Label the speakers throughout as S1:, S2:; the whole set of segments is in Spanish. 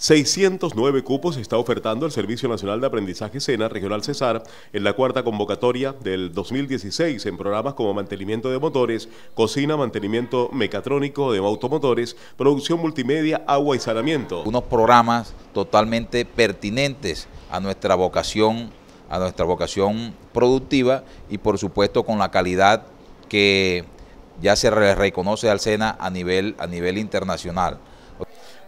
S1: 609 cupos está ofertando el Servicio Nacional de Aprendizaje SENA Regional Cesar en la cuarta convocatoria del 2016 en programas como mantenimiento de motores, cocina, mantenimiento mecatrónico de automotores, producción multimedia, agua y saneamiento.
S2: Unos programas totalmente pertinentes a nuestra vocación, a nuestra vocación productiva y por supuesto con la calidad que ya se reconoce al SENA a nivel, a nivel internacional.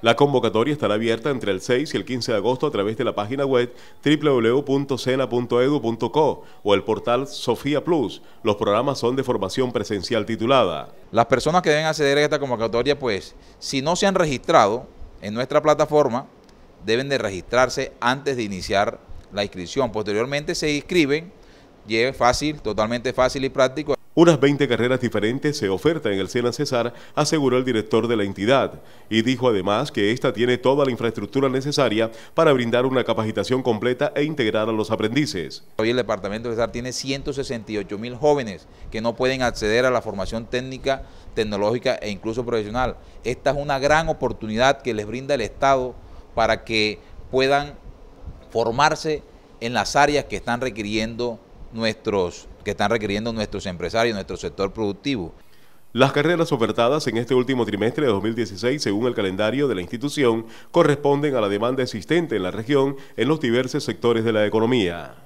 S1: La convocatoria estará abierta entre el 6 y el 15 de agosto a través de la página web www.cena.edu.co o el portal Sofía Plus. Los programas son de formación presencial titulada.
S2: Las personas que deben acceder a esta convocatoria, pues, si no se han registrado en nuestra plataforma, deben de registrarse antes de iniciar la inscripción. Posteriormente se inscriben, y es fácil, totalmente fácil y práctico.
S1: Unas 20 carreras diferentes se ofertan en el SENA Cesar, aseguró el director de la entidad, y dijo además que esta tiene toda la infraestructura necesaria para brindar una capacitación completa e integrar a los aprendices.
S2: Hoy el departamento de Cesar tiene 168 mil jóvenes que no pueden acceder a la formación técnica, tecnológica e incluso profesional. Esta es una gran oportunidad que les brinda el Estado para que puedan formarse en las áreas que están requiriendo nuestros que están requiriendo nuestros empresarios, nuestro sector productivo.
S1: Las carreras ofertadas en este último trimestre de 2016, según el calendario de la institución, corresponden a la demanda existente en la región en los diversos sectores de la economía.